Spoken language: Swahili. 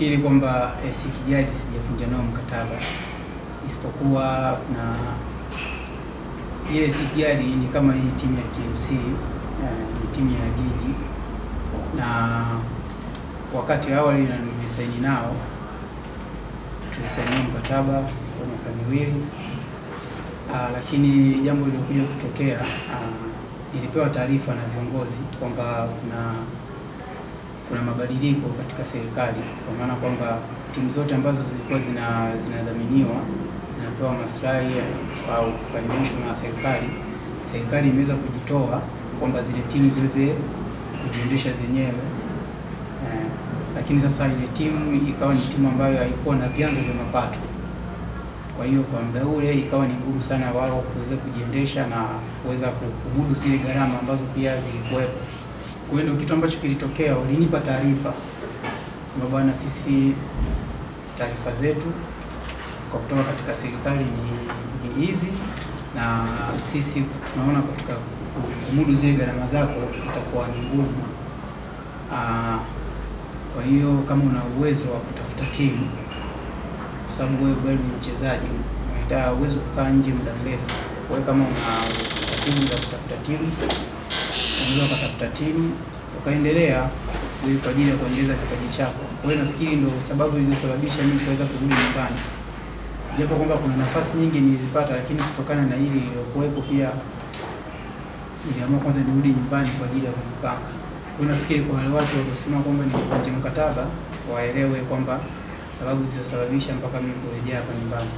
nafikiri kwamba e, si kijadi sijavunja nao mkataba, isipokuwa na ile Sikijadi ni kama hii timu ya KMC eh, ni timu ya jiji, na wakati awali na nimesaini nao tulisaini mkataba kwa miaka miwili. Ah, lakini jambo lililokuja kutokea ah, nilipewa taarifa na viongozi kwamba kuna kuna mabadiliko katika serikali, kwa maana kwamba timu zote ambazo zilikuwa zina zinadhaminiwa zinapewa maslahi au kufaidishwa na serikali, serikali imeweza kujitoa kwamba zile timu ziweze kujiendesha zenyewe eh, lakini sasa ile timu ikawa ni timu ambayo haikuwa na vyanzo vya mapato kwa hiyo kwa muda ule ikawa ni ngumu sana wao kuweza kujiendesha na kuweza kumudu zile gharama ambazo pia zilikuwepo. Kwa hiyo kitu ambacho kilitokea, walinipa taarifa kwamba bwana, sisi taarifa zetu kwa kutoka katika serikali ni hizi, na sisi tunaona katika kumudu zile gharama zako itakuwa ni ngumu. Ah, Kwa hiyo kama una uwezo wa kutafuta timu kwa sababu wewe bado ni mchezaji, unahitaji uwezo kukaa nje muda mrefu. Kwa hiyo kama una taratibu za kutafuta timu, unaweza ukatafuta timu ukaendelea ili kwa ajili ya kuongeza kipaji chako. Kwa hiyo nafikiri ndio sababu iliyosababisha mimi kuweza kurudi nyumbani, japo kwamba kuna nafasi nyingi nilizipata, lakini kutokana na hili iliyokuwepo pia niliamua kwanza nirudi nyumbani kwa ajili ya kujipanga. Kwa hiyo nafikiri kwa wale watu waliosema kwamba nilivunja mkataba waelewe kwamba sababu zilizosababisha mpaka mimi kurejea hapa nyumbani.